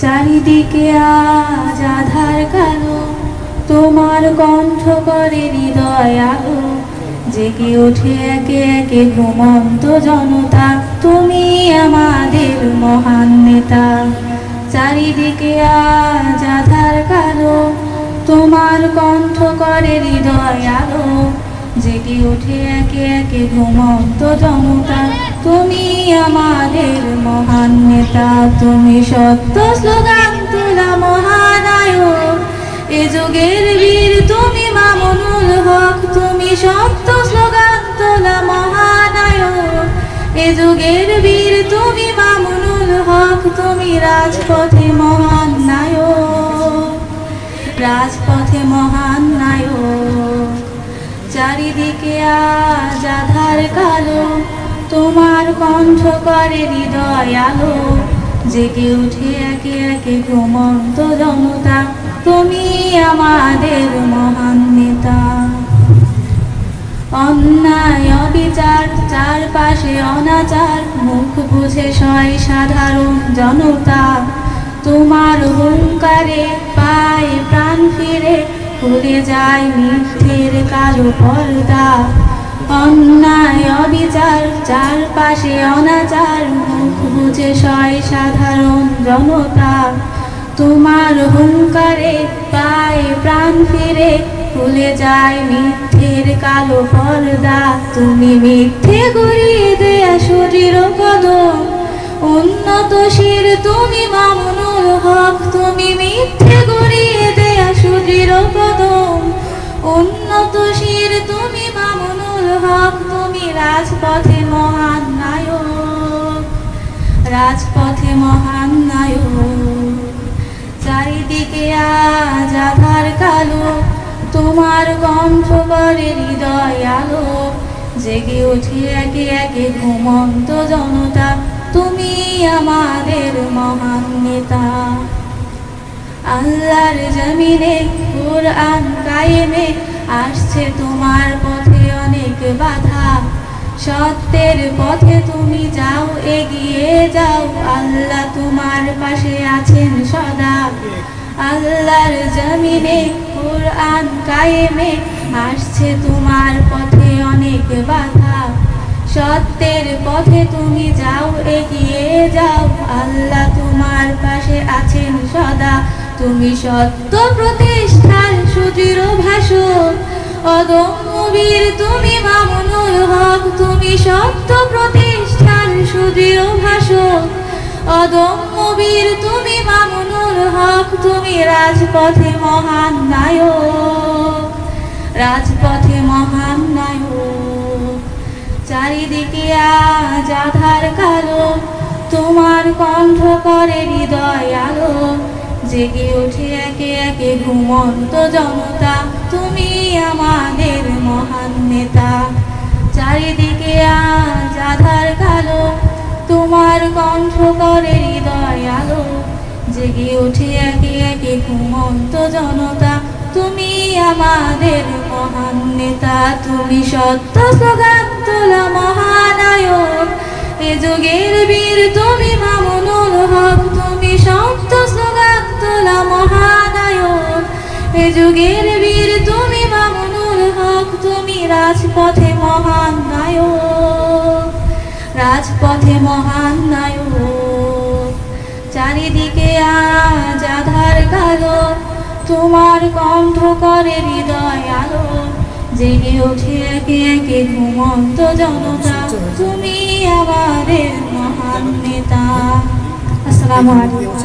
চারিদিকে আজ আধার কালো। তোমার কণ্ঠ করে হৃদয় আলো। জেগে ওঠে একে একে ঘুমন্ত জনতা। তুমি আমাদের মহান নেতা। চারিদিকে আজ আধার কালো। তোমার কণ্ঠ করে হৃদয় আলো। জেগে ওঠে একে একে ঘুমন্ত জনতা। তুমি আমাদের মহান নেতা, তুমি সত্য স্লোগান তোলা মহানায়ক। এ যুগের বীর, তুমি মামুনুল হক, তুমি সত্য স্লোগান তোলা মহানায়ক। এ যুগের বীর, তুমি মামুনুল হক, তুমি রাজপথে মহান নায়ক। রাজপথে মহান নায়ক। চারিদিকে আজ আধার কালো। তোমার কণ্ঠ করে হৃদয় আলো, জেগে উঠে একে একে ঘুমন্ত জনতা তুমি আমাদের মহান নেতা। অন্যায়, অবিচার, চারপাশে অনাচার, মুখ বুঝে সয় সাধারণ জনতা। তোমার হুঙ্কারে পায় প্রাণ ফিরে খুলে যায় মিথ্যের কালো পর্দা। অন্যায়, অবিচার, চারপাশে অনাচার, মুখ বুঝে সয় সাধারণ জনতা তোমার হুঙ্কারে পায় প্রাণ ফিরে খুলে যায় মিথ্যের কালো পর্দা। তুমি মিথ্যে গড়িয়ে দেয়া শরীর উন্নত শির তুমি মামুনুল হক। তুমি মিথ্যে গড়িয়ে দেয়া শরীর উন্নত শির তুমি রাজপথে মহান নায়ক, রাজপথে মহান নায়ক। চারিদিকে আজ আধার কালো, তোমার কণ্ঠ করে হৃদয় আলো। জেগে উঠে একে একে ঘুমন্ত জনতা, তুমি আমাদের মহান নেতা। আল্লাহর জমিনে কোরআন কায়েমে আসছে, তোমার পথে অনেক বাধা। সত্যের পথে তুমি যাও, এগিয়ে যাও। আল্লাহ তোমার পাশে আছেন সদা। আল্লাহর জমিনে কোরআন কায়েমে আসছে তোমার পথে অনেক বাধা। সত্যের পথে তুমি যাও, এগিয়ে যাও। আল্লাহ তোমার পাশে আছেন সদা। তুমি সত্য প্রতিষ্ঠার সুদৃঢ় ভাষণ। অদম্য বীর তুমি মামুনুল হক, তুমি সত্য প্রতিষ্ঠার সুদৃঢ় ভাষণ অদম্য বীর তুমি মামুনুল হক, তুমি রাজপথে মহান নায়ক। রাজপথে মহান নায়ক। চারিদিকে আজ আধার কালো, তোমার কণ্ঠ করে হৃদয় আলো। জেগে ওঠে একে একে ঘুমন্ত জনতা, তুমি আমাদের মহান নেতা। চারিদিকে আজ আধার কালো, তোমার কণ্ঠ করে হৃদয় আলো। জেগে ওঠে একে একে ঘুমন্ত জনতা, তুমি আমাদের মহান নেতা। তুমি সত্য স্লোগান তোলা মহানায়ক। এ যুগের বীর তুমি মামুনুল হক। রাজপথে মহান নায়ক। চারিদিকে আজ আধার কালো, তোমার কণ্ঠ করে হৃদয় আলো। জেগে ওঠে একে একে ঘুমন্ত জনতা। তুমি আমাদের মহান নেতা। আসসালামু আলাইকুম।